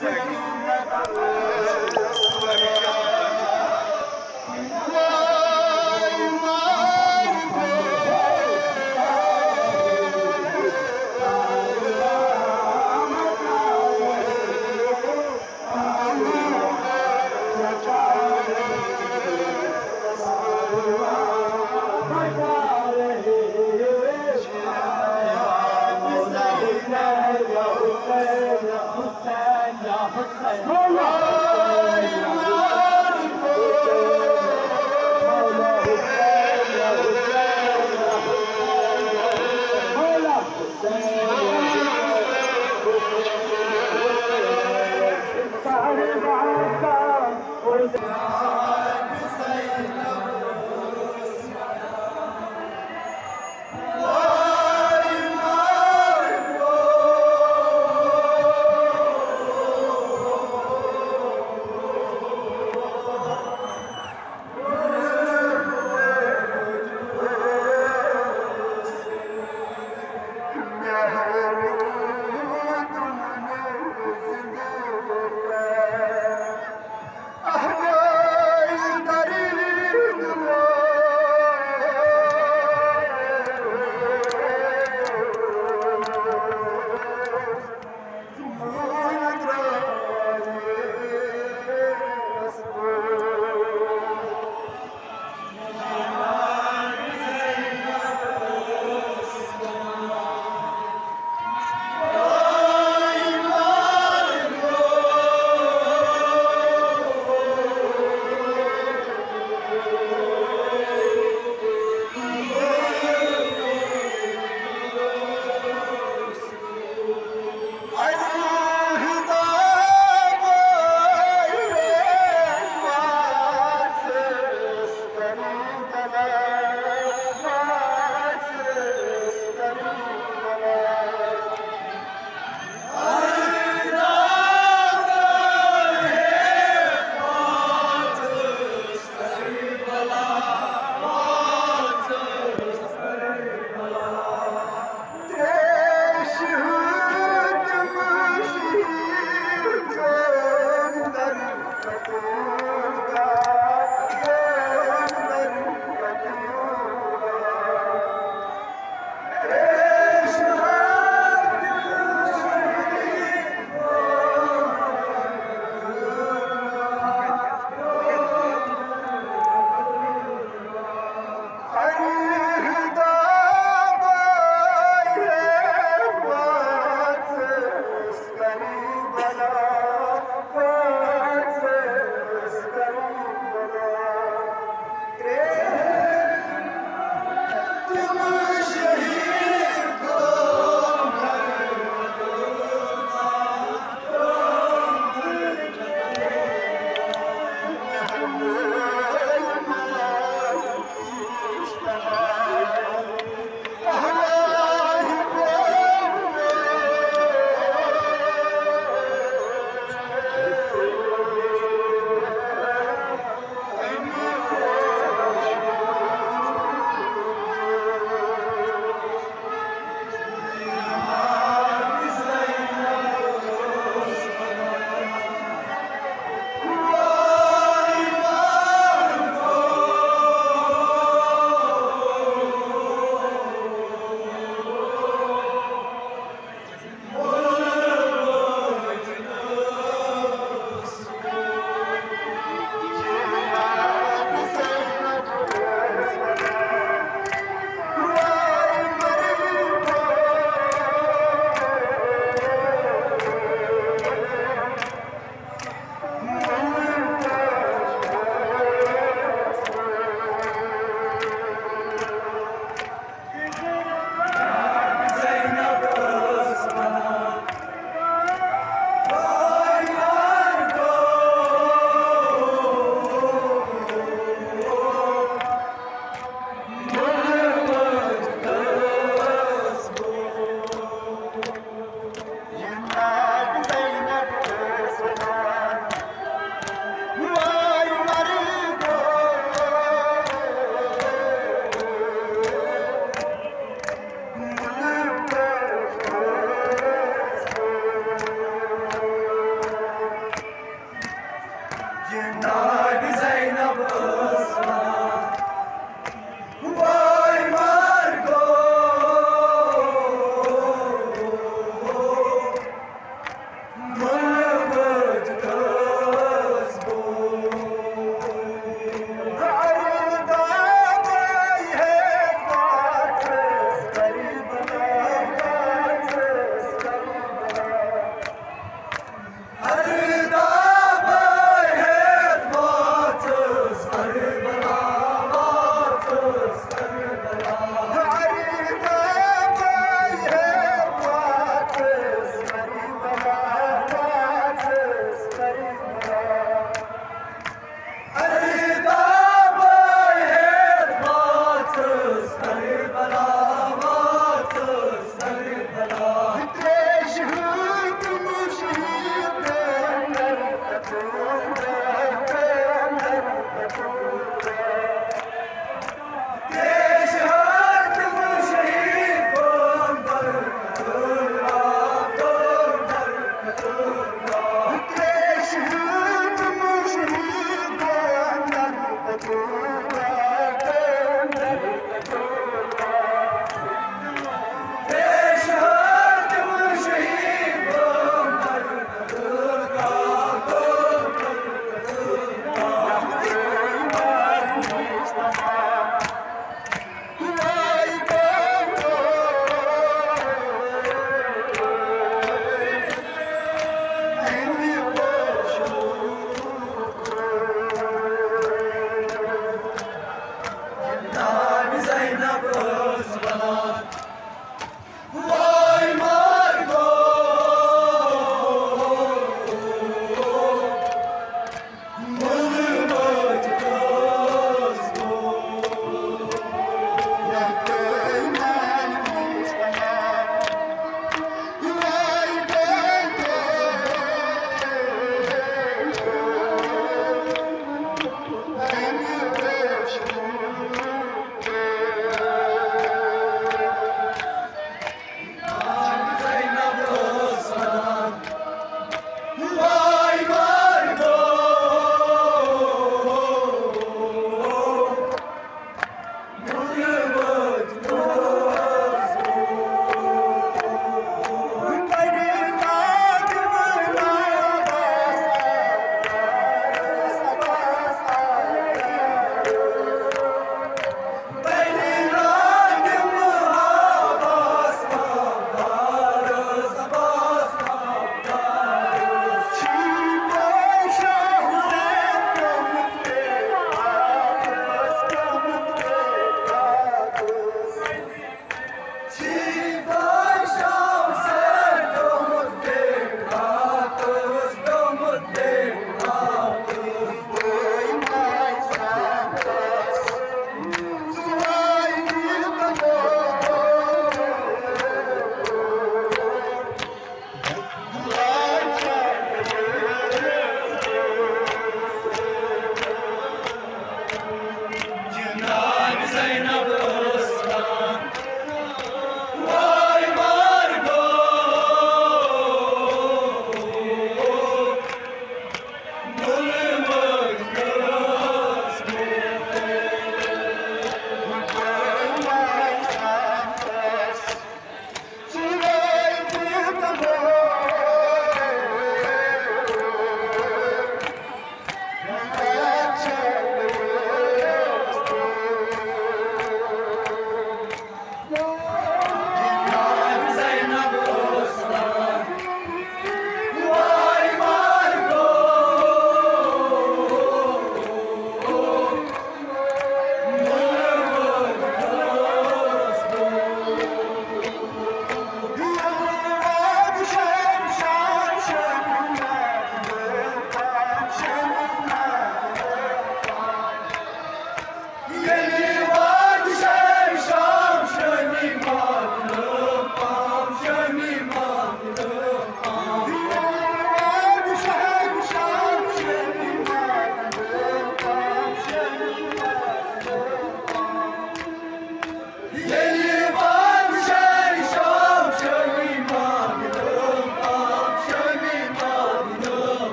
second. Oh,